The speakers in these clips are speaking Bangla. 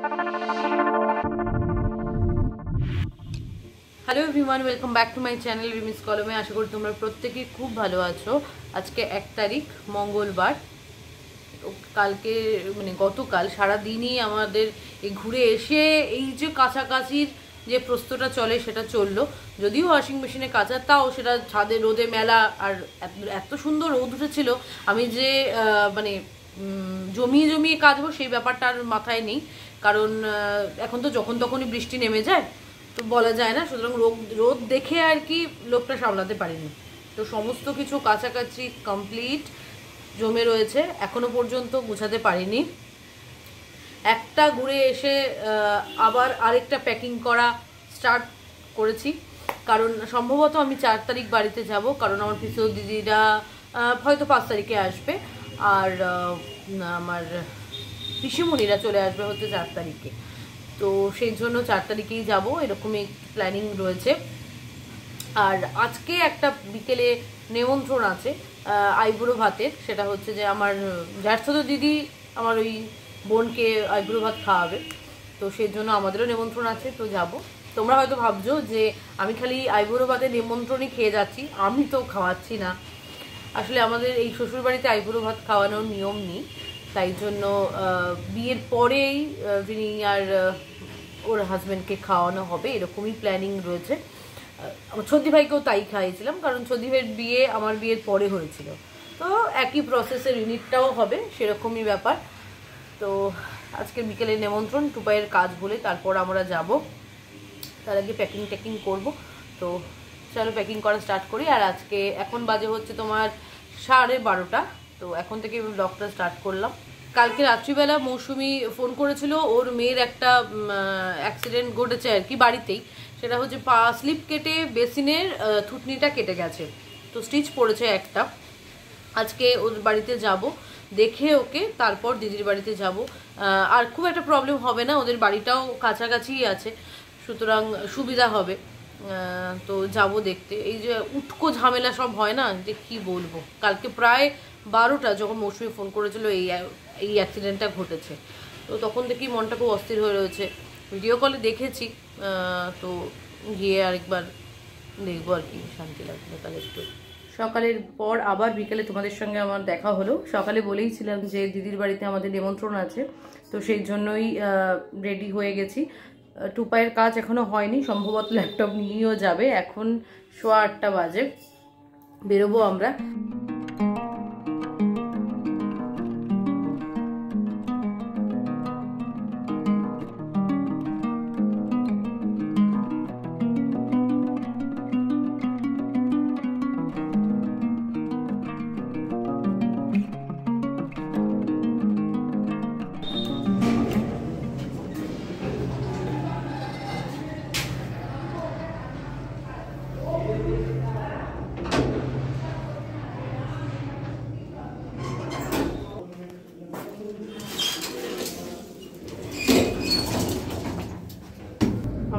Hello everyone welcome back to my channel রিমিস কলমে আশা করি তোমরা প্রত্যেকেই খুব ভালো আছো। আজকে এক তারিখ, মঙ্গলবার। কালকে মানে গতকাল সারা দিনই আমাদের এই ঘুরে এসে এই যে কাছাকাছির যে প্রস্তটা চলে, সেটা চলল। যদিও ওয়াশিং মেশিনে কাঁচা, তাও সেটা ছাদে রোদে মেলা, আর এত- সুন্দর রোদ উঠেছিল। আমি যে মানে জমিয়ে জমিয়ে কাচবো সেই ব্যাপারটা আর মাথায় নেই। কারণ এখন তো যখন তখনই বৃষ্টি নেমে যায়, তো বলা যায় না, সুতরাং রোদ রোদ দেখে আর কি লোকটা সামলাতে পারিনি। তো সমস্ত কিছু কাছাকাছি কমপ্লিট জমে রয়েছে, এখনও পর্যন্ত গুছাতে পারিনি। একটা ঘুরে এসে আবার আরেকটা প্যাকিং করা স্টার্ট করেছি। কারণ, সম্ভবত আমি চার তারিখ বাড়িতে যাব, কারণ আমার পিসো দিদিরা হয়তো পাঁচ তারিখে আসবে। আর আমার পিসিমণিরা চলে আসবে হচ্ছে চার তারিখে। তো সেই জন্য চার তারিখেই যাব, এরকমই প্ল্যানিং রয়েছে। আর আজকে একটা বিকেলে নিমন্ত্রণ আছে আইবুড়ো ভাতের। সেটা হচ্ছে যে আমার জ্যাঠতো দিদি আমার ওই বোনকে আইবুড়ো ভাত খাওয়াবে। তো সেই জন্য আমাদেরও নিমন্ত্রণ আছে, তো যাব। তোমরা হয়তো ভাবছ যে আমি খালি আইবুড়ো ভাতের নিমন্ত্রণই খেয়ে যাচ্ছি, আমি তো খাওয়াচ্ছি না। আসলে আমাদের এই শ্বশুরবাড়িতে আইবুড়ো ভাত খাওয়ানোর নিয়ম নেই। তাই জন্য বিয়ের পরেই যিনি আর ওর হাজব্যান্ডকে খাওয়ানো হবে, এরকমই প্ল্যানিং রয়েছে। আমার ছদ্দি ভাইকেও তাই খাইয়েছিলাম, কারণ ছদ্দি ভাইয়ের বিয়ে আমার বিয়ের পরে হয়েছিল। তো একই প্রসেসের ইউনিটটাও হবে, সেরকমই ব্যাপার। তো আজকে বিকেলে নেমন্ত্রণ, টুপাইয়ের কাজ বলে তারপর আমরা যাব। তার আগে প্যাকিং ট্যাকিং করব। তো চলো প্যাকিং করা স্টার্ট করি। আর আজকে এখন বাজে হচ্ছে তোমার সাড়ে বারোটা। তো এখন থেকে ব্লগটা স্টার্ট করলাম। কালকে রাত্রিবেলা মৌসুমি ফোন করেছিল, ওর মেয়ের একটা অ্যাক্সিডেন্ট ঘটেছে আর কি বাড়িতেই। সেটা হচ্ছে পা স্লিপ কেটে বেসিনের থুতনিটা কেটে গেছে। তো স্টিচ পড়েছে একটা। আজকে ওর বাড়িতে যাব, দেখে ওকে, তারপর দিদির বাড়িতে যাব। আর খুব একটা প্রবলেম হবে না, ওদের বাড়িটাও কাছাকাছিই আছে। সুতরাং সুবিধা হবে। তো যাব দেখতে। এই যে উটকো ঝামেলা সব হয় না, যে কি বলব? কালকে প্রায় বারোটা যখন মৌসুমি ফোন করেছিল, এই এই অ্যাক্সিডেন্টটা ঘটেছে। তো তখন থেকেই মনটা খুব অস্থির হয়ে রয়েছে। ভিডিও কলে দেখেছি তো গিয়ে আরেকবার দেখব আর কি, শান্তি লাগবে তাহলে একটু। সকালের পর আবার বিকেলে তোমাদের সঙ্গে আমার দেখা হলো। সকালে বলেইছিলাম যে দিদির বাড়িতে আমাদের নিমন্ত্রণ আছে, তো সেই জন্যই রেডি হয়ে গেছি। টুপাইয়ের কাজ এখনও হয়নি সম্ভবত ল্যাপটপ নিয়েও যাবে। এখন সোয়া আটটা বাজে। বেরোবো আমরা।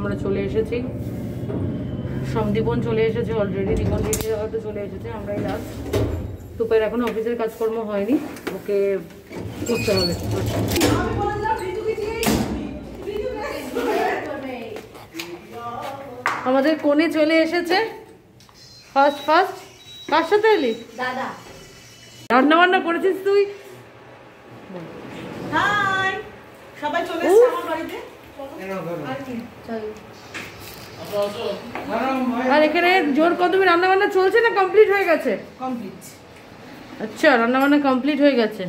আমরা চলে এসেছি। সমদীপন চলে এসেছে অলরেডি দীপন দিদি হয়তো চলে এসেছে আমরাই লাস্ট টুপের এখনও অফিসের কাজকর্ম হয়নি ওকে করতে হবে। আমাদের কোণে চলে এসেছে। ফার্স্ট ফার্স্ট কার সাথে এলি? দাদা। রান্না বান্না করেছিস তুই? হাই সবাই চলে এসেছে আমার বাড়িতে? আর এখানে জোর কদমে রান্না বান্না চলছে না কমপ্লিট হয়ে গেছে? কমপ্লিট আচ্ছা রান্না বান্না কমপ্লিট হয়ে গেছে।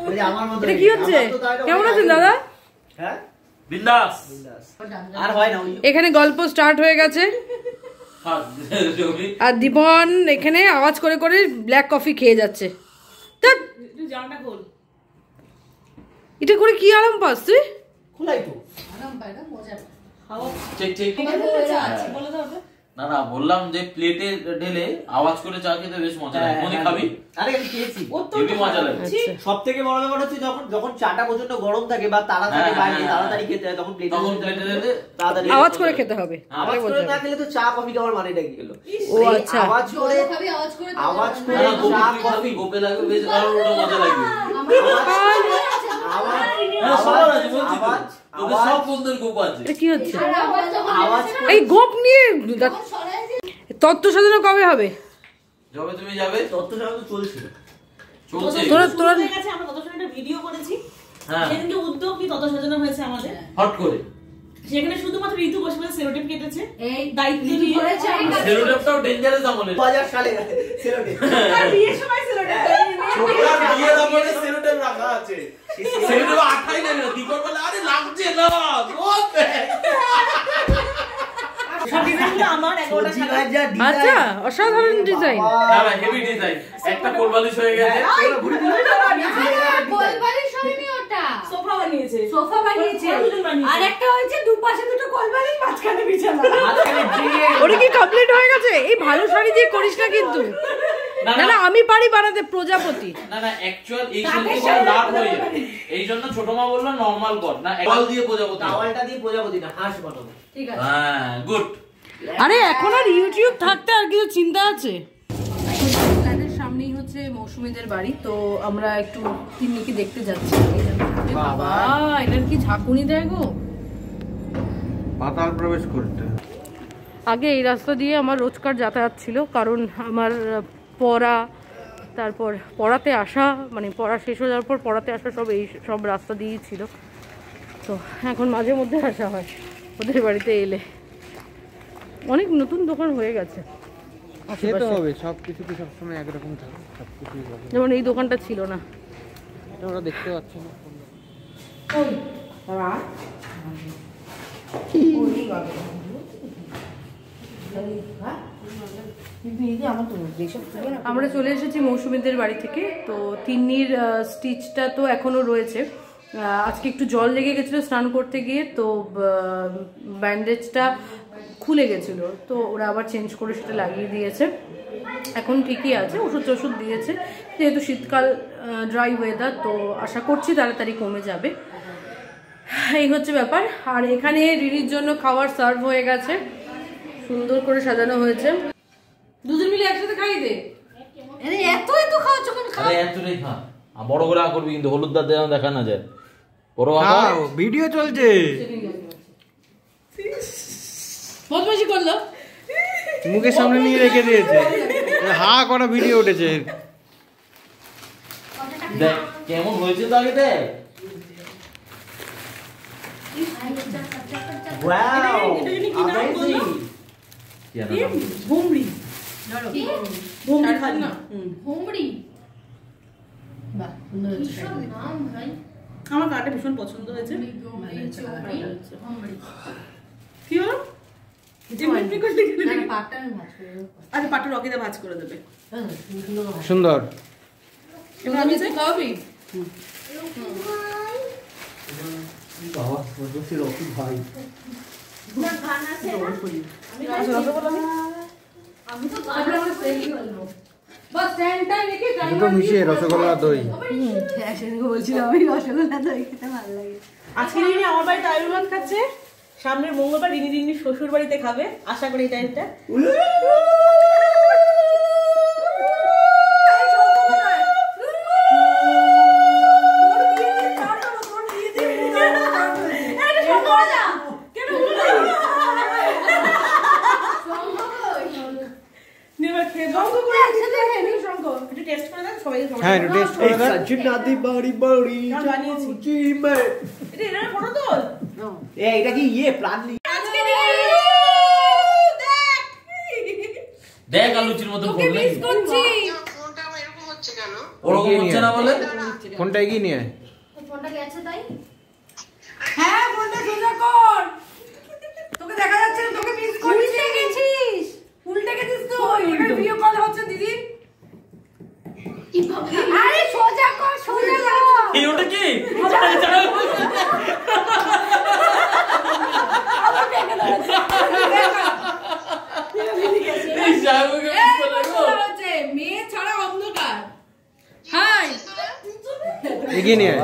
ওই যে আমার মতো এটা কি হচ্ছে? কেমন আছেন দাদা? হ্যাঁ? বিন্দাস। বিন্দাস। আর হয় না ওই- এখানে গল্প স্টার্ট হয়ে গেছে। আর দীপন এখানে আওয়াজ করে করে ব্ল্যাক কফি খেয়ে যাচ্ছে ধ্যাৎ, তুই জামাটা খোল এটা করে কি আরাম পাস তুই? খোলাই তো। হাওয়া ঠিক ঠিক। কেমন আছে? বলে দাও তো। না না বললাম যে প্লেটে ঢেলে আওয়াজ করে চা খেতে বেশ মজা লাগে। মনে খাবি? আরে আমি খেয়েছি। হেবি মজা লাগে সব থেকে বড় ব্যাপার হচ্ছে যখন যখন চাটা প্রচণ্ড গরম থাকে বা তাড়া থাকে হ্যাঁ, বাইরে হ্যাঁ, তাড়াতাড়ি খেতে হয় তখন প্লেটে তখন প্লেটে ঢেলে তাড়াতাড়ি আওয়াজ করে খেতে হবে। আওয়াজ করে না খেলে তো চা কফি খাওয়ার মানেটা কি হলো ও আচ্ছা। আওয়াজ করে খাবি, আওয়াজ করে আওয়াজ করে চা খাবি গোপে লাগবে বেশ আরও ওটা মজা লাগবে। আওয়াজ হ্যাঁ তো। আওয়াজ তোদের সব বন্ধুর গোপ আছে। কি হচ্ছে? এই গোপ নিয়ে তত্ত্ব কবে হবে? যবে তুমি যাবে? তত্ত্ব সাধন তো চলছে। তোরা তোরা হয়ে আমরা তত সময় ভিডিও করেছি। হ্যাঁ। সেদিনকে উদ্যোগ কি তত সাজানো হয়েছে আমাদের। হট করে। সেখানে শুধুমাত্র ঋতু বসে বসে সেরোটিপ কেটেছে। এই দায়িত্ব নিয়ে সেরোটেপটাও ডেঞ্জারাস আমলের বাজার সালে সেরোটে আর বিয়ের সময় সেরোটিপ ছোটরা বিয়ের আমলে সেরোটেপ রাখা আছে। আঠাই না দীপক বলে আরে লাগছে না আচ্ছা অসাধারণ ডিজাইন। না না হেভি ডিজাইন একটা কোলবালিশ হয়ে গেছে। কোলবালিশ হয়নি ওটা। সোফা বানিয়েছে। সোফা বানিয়েছে। ওরা দুজন বানিয়েছে। আর একটা হয়েছে দুপাশে দুটো কোলবালিশ মাঝখানে বিছানা। ওটা কি কমপ্লিট হয়ে গেছে? এই ভালো শাড়ি দিয়ে করিস না কিন্তু। না না আমি পারি বানাতে প্রজাপতি। না না অ্যাকচুয়াল এই লাভ হয়ে যাবে। এই জন্য ছোট মা বলল নরমাল কর না দিয়ে প্রজাপতি। টাওয়ালটা দিয়ে প্রজাপতি না হাঁস বানাবো। ঠিক আছে। হ্যাঁ গুড আরে এখন আর ইউটিউব থাকতে আর কিছু চিন্তা আছে? সামনেই হচ্ছে মৌসুমীদের বাড়ি তো আমরা একটু তিন্নিকে দেখতে যাচ্ছি। বাবা। এটার কি ঝাঁকুনি দেয় গো? পাতাল প্রবেশ করতে। আগে এই রাস্তা দিয়ে আমার রোজকার যাতায়াত ছিল কারণ আমার পড়া তারপর পড়াতে আসা মানে পড়া শেষ হয়ে যাওয়ার পর পড়াতে আসা সব এই সব রাস্তা দিয়েই ছিল। তো এখন মাঝে মধ্যে আসা হয় ওদের বাড়িতে এলে। অনেক নতুন দোকান হয়ে গেছে সে তো আশেপাশে। হবে সব কিছু কি সবসময় একরকম থাকে সব কিছুই যেমন এই দোকানটা ছিল না। এটা ওরা দেখতে পাচ্ছে না। আমরা চলে এসেছি মৌসুমীদের বাড়ি থেকে। তো তিন্নির স্টিচটা তো এখনও রয়েছে। আজকে একটু জল লেগে গেছিল স্নান করতে গিয়ে, তো ব্যান্ডেজটা খুলে গেছিল। তো ওরা আবার চেঞ্জ করে সেটা লাগিয়ে দিয়েছে। এখন ঠিকই আছে ওষুধ টষুধ দিয়েছে। যেহেতু শীতকাল ড্রাই ওয়েদার তো আশা করছি তাড়াতাড়ি কমে যাবে। এই হচ্ছে ব্যাপার। আর এখানে রিনির জন্য খাবার সার্ভ হয়ে গেছে। সুন্দর করে সাজানো হয়েছে। দুজন মিলে একসাথে খাই দে। আরে এতই তো খাওয়াচ্ছ কেন? খাও আরে এতটাই খা। আর বড় করে করবি কিন্তু হলুদ দাঁত যেন দেখা না যায়। বড়। খাও ভিডিও চলছে। বদমাশি করল। মুখের সামনে নিয়ে রেখে দিয়েছে। হা করা ভিডিও উঠেছে। দেখ কেমন হয়েছে তো আগে দেখ। ওয়াও এটা জানি কি নাম বলল? আমার কাটা ভীষণ পছন্দ হয়েছে। হুমড়ি কি হলো? পাটা। আচ্ছা পাটু রকিতে ভাজ করে দেবে। হ্যাঁ, সুন্দর ভাজ। সুন্দর। এটা আমি চাই খাওয়াবি বাবা রকি ভাই। আমি তো তারপরে আমার সেলফি হলো বাস স্ট্যান্ডটা রেখে দুটো মিশিয়ে রসগোল্লা দই। হ্যাঁ সেদিনকে বলছিলাম আমি রসগোল্লা দই খেতে ভালো লাগে। আজকে রিনি আমার বাড়িতে খাচ্ছে। সামনের মঙ্গলবার রিনি রিনি শ্বশুর বাড়িতে খাবে আশা করি এই টাইমটা টেস্ট করে বাড়ি বাড়ি আমি বানিয়েছি। মে এটা এনার ফটো তোল এ এটা কি ইয়ে প্লান আজকে দেখ। আলুচির মতো ফোন নাকি? করছি। ওরকম হচ্ছে না বলে? ফোনটা এগিয়ে নিয়ে। ফোনটা গেছে তাই? হ্যাঁ ফোনটা সোজা কর। তোকে দেখা যাচ্ছে না তোকে মিস করছি। উল্টে গেছিস। উল্টে গেছিস তো। এখানে ভিডিও কল হচ্ছে দিদি। আরে সোজা কর সোজা কর। এই ওটা কি? এগিয়ে নিয়ে আয়।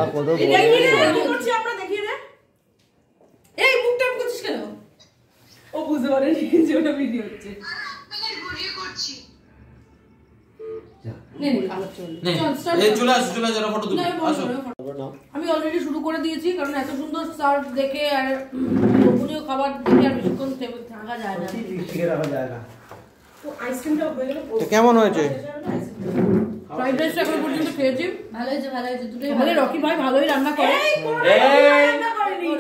করছি আমরা দেখিয়ে দে। এই মুখটা করছিস কেন? ও বুঝতে পারেনি যে ওটা ভিডিও হচ্ছে। চল, start এই কর। চলে আসো চলে আসো ফটো তুলি আমি আসো। অলরেডি শুরু করে দিয়েছি কারণ এত সুন্দর সার্ট দেখে আর লোভনীয় খাবার দেখে আর বেশিক্ষণ থাকা যায় না। তো আইসক্রিমটা গেল কেমন হয়েছে? ফ্রাইড রাইসটা এখন পর্যন্ত খেয়েছি। ভালো হয়েছে ভালো হয়েছে দুটোই আমাদের রকি ভাই ভালোই রান্না করে।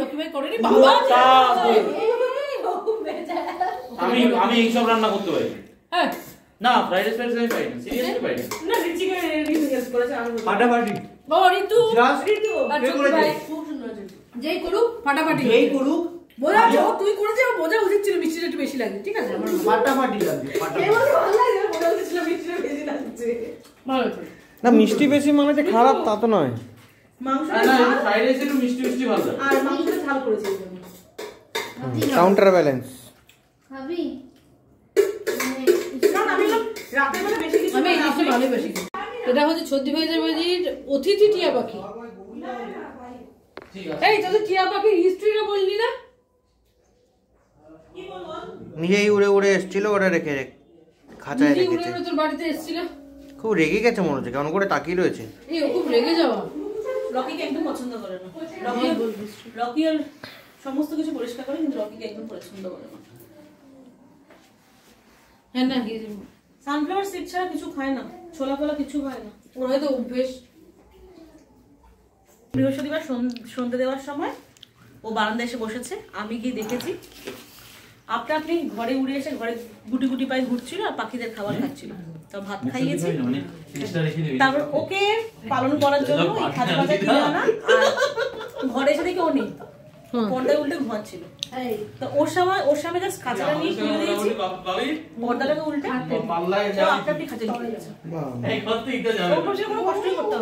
রকি ভাই করেনি। বাবা। আমি আমি এইসব রান্না করতে পারি। হ্যাঁ। না ফ্রাইড রাইস ফ্রাইড রাইস পারি সিরিয়াসলি পারি না করেছে আমি বলছি। ফাটাফাটি। ও ঋতু ঋতু। আর ভাই খুব সুন্দর হয়েছে। যেই করুক ফাটাফাটি এই করুক বোঝা ও তুই করেছিস আমার বোঝা উচিত ছিল মিষ্টিটা একটু বেশি লাগে ঠিক আছে? আমার ফাটাফাটি ফাটাফাটি। ভালো লাগে মনে হচ্ছিল মিষ্টিটা বেশি লাগছে। ভালো না মিষ্টি বেশি মানে যে খারাপ তা তো নয়। মাংসটা না ফ্রাইড রাইস একটু মিষ্টি মিষ্টি ভালো আর মাংসটা ঝাল করেছে। কাউন্টার ব্যালেন্স খাবি আমি বেশি এটা হচ্ছে ছদ্দি ভাই বাজির অতিথি টিয়া পাখি। এই তোদের টিয়া পাখির হিস্ট্রিটা বললি না? নিজেই উড়ে উড়ে এসেছিল ওটা রেখে রেখে খাঁচায় রেখেছে। তোর বাড়িতে এসেছিল? খুব রেগে গেছে মনে হচ্ছে কেমন করে তাকিয়ে রয়েছে। এই খুব রেগে যাওয়া। রকিকে একদম পছন্দ করে না। রকি রকি আর সমস্ত কিছু পরিষ্কার করে কিন্তু রকিকে একদম পছন্দ করে না। হ্যাঁ না কি সানফ্লাওয়ার সিড ছাড়া কিছু খায় না ছোলা ফোলা কিছু খায় না। ওর হয়তো অভ্যেস। বৃহস্পতিবার সন- সন্ধ্যে দেওয়ার সময় ও বারান্দা এসে বসেছে আমি গিয়ে দেখেছি। আপনা আপনি ঘরে উড়ে এসে ঘরে গুটি গুটি পায়ে ঘুরছিল আর পাখিদের খাবার খাচ্ছিল। তো ভাত খাইয়েছি। তারপর ওকে পালন করার জন্য কিনে আনা। ঘরে এসে দেখে ও নেই। পর্দায় উল্টে ঘুমাচ্ছিল। তো ওর সময় ওর সামনে জাস্ট খাঁচাটা নিয়ে খুলে দিয়েছি। পর্দাটাকে উল্টে। পাল্লায় আপনি খাঁচা কোনো কষ্টই করতে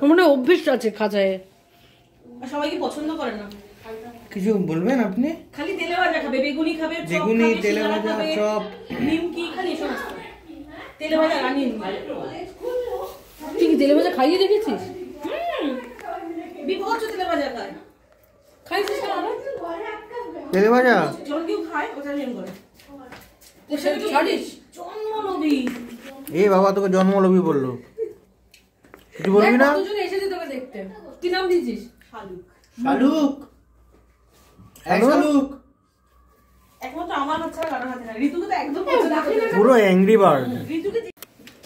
ওর মনে হয় অভ্যেস আছে খাঁচায়। আর সবাইকে পছন্দ করে না। কিছু বলবেন আপনি? খালি তেলে ভাজা খাবে বেগুনি খাবে বেগুনি, তেলে ভাজা, চপ। নিমকি খালি সমস্ত তেলে ভাজা রানিয়ে তুই কি তেলে ভাজা খাইয়ে দেখেছিস বিভৎস তেলে ভাজা খায়। খাইছিস কেন? তেলে ভাজা কেউ খায়? ওটা করে। এ বাবা তোকে জন্মলবি বলল। কিছু বলবি না? এসেছে তোকে দেখতে। কি নাম দিয়েছিস? শালুক। শালুক। শালুক? না। না। পুরো অ্যাংরি বার্ড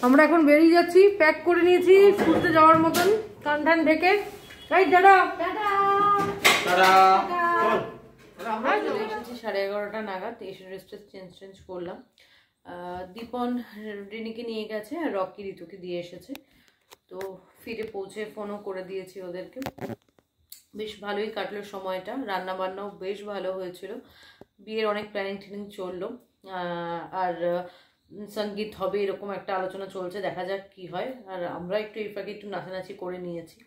আমরা এখন বেরিয়ে যাচ্ছি প্যাক করে নিয়েছি ঘুরতে যাওয়ার মতন। টান টান ঢেকে। এই দাদা? টাটা আমরা চলে এসেছি সাড়ে এগারোটা নাগাদ এসে ড্রেসটা চেঞ্জ চেঞ্জ করলাম। দীপন রিনিকে নিয়ে গেছে আর রকি ঋতুকে দিয়ে এসেছে। তো ফিরে পৌঁছে ফোনও করে দিয়েছি ওদেরকে। বেশ ভালোই কাটলো সময়টা রান্না বান্নাও বেশ ভালো হয়েছিল। বিয়ের অনেক প্ল্যানিং ট্যানিং চলল। আর সংগীত হবে এরকম একটা আলোচনা চলছে দেখা যাক কি হয়। আর আমরা একটু এই ফাঁকে একটু নাচানাচি করে নিয়েছি।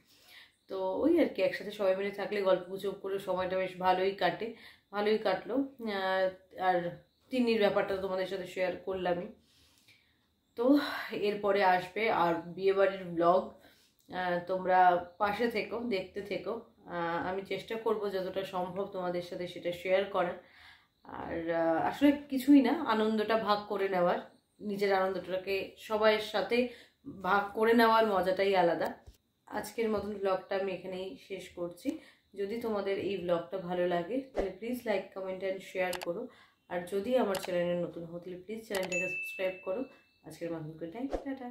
তো ওই আর কি, একসাথে সবাই মিলে থাকলে গল্প গুজব করে সময়টা বেশ ভালোই কাটে, ভালোই কাটলো। আর তিন্নির ব্যাপারটা তোমাদের সাথে শেয়ার করলামই। তো এরপরে আসবে আর বিয়েবাড়ির ব্লগ তোমরা পাশে থেকো, দেখতে থেকো। আমি চেষ্টা করব যতটা সম্ভব তোমাদের সাথে সেটা শেয়ার করার। আর আসলে কিছুই না, আনন্দটা ভাগ করে নেওয়ার। নিজের আনন্দটাকে সবাইয়ের সাথে ভাগ করে নেওয়ার মজাটাই আলাদা। আজকের মতন ব্লগটা আমি এখানেই শেষ করছি। যদি তোমাদের এই ব্লগটা ভালো লাগে, তাহলে please like comment and share করো। আর যদি আমার চ্যানেলে নতুন হো তাহলে প্লিজ চ্যানেলটাকে সাবস্ক্রাইব করো। আজকের মতন টাটা।